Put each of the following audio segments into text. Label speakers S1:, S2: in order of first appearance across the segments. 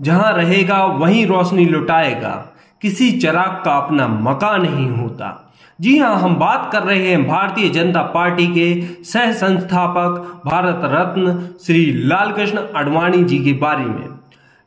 S1: जहाँ रहेगा वहीं रोशनी लुटाएगा। किसी चराग का अपना मकान नहीं होता। जी हाँ, हम बात कर रहे हैं भारतीय जनता पार्टी के सह संस्थापक भारत रत्न श्री लालकृष्ण अडवाणी जी के बारे में।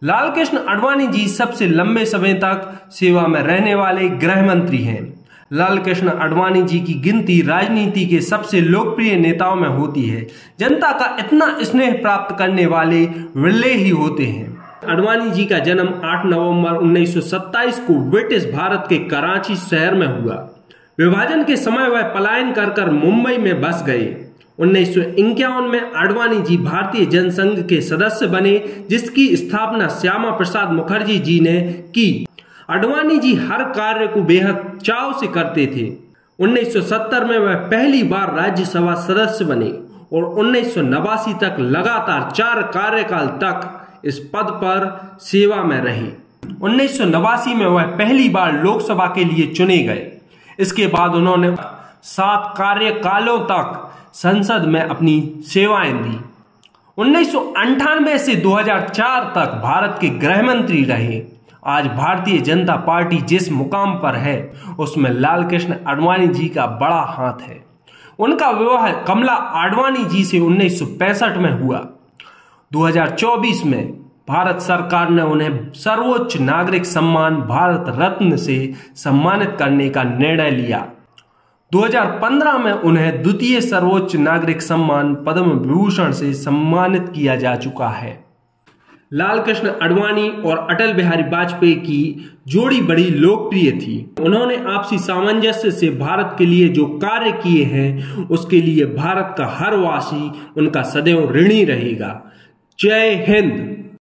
S1: लालकृष्ण अडवाणी जी सबसे लंबे समय तक सेवा में रहने वाले गृह मंत्री हैं। लालकृष्ण अडवाणी जी की गिनती राजनीति के सबसे लोकप्रिय नेताओं में होती है। जनता का इतना स्नेह प्राप्त करने वाले विरले ही होते हैं। अडवाणी जी का जन्म 8 नवंबर 1927 को ब्रिटिश भारत के कराची शहर में हुआ। विभाजन के समय वह पलायन कर कर मुंबई में बस गए। उन्नीस सौ इक्यावन में अडवाणी जी भारतीय जनसंघ के सदस्य बने, जिसकी स्थापना श्यामा प्रसाद मुखर्जी जी ने की। अडवाणी जी हर कार्य को बेहद चाव से करते थे। 1970 में वह पहली बार राज्यसभा सदस्य बने और उन्नीस सौ नवासी तक लगातार चार कार्यकाल तक इस पद पर सेवा में रहे। उन्नीस सौ नवासी में वह पहली बार लोकसभा के लिए चुने गए। इसके बाद उन्होंने सात कार्यकालों तक संसद में अपनी सेवाएँ दी। उन्नीस से 2004 तक भारत के गृह मंत्री रहे। आज भारतीय जनता पार्टी जिस मुकाम पर है, उसमें लाल कृष्ण आडवाणी जी का बड़ा हाथ है। उनका विवाह कमला आडवाणी जी से 1965 में हुआ। 2024 में भारत सरकार ने उन्हें सर्वोच्च नागरिक सम्मान भारत रत्न से सम्मानित करने का निर्णय लिया। 2015 में उन्हें द्वितीय सर्वोच्च नागरिक सम्मान पद्म विभूषण से सम्मानित किया जा चुका है। लाल कृष्ण अडवाणी और अटल बिहारी वाजपेयी की जोड़ी बड़ी लोकप्रिय थी। उन्होंने आपसी सामंजस्य से भारत के लिए जो कार्य किए हैं, उसके लिए भारत का हर वासी, उनका सदैव ऋणी रहेगा। Jai Hind.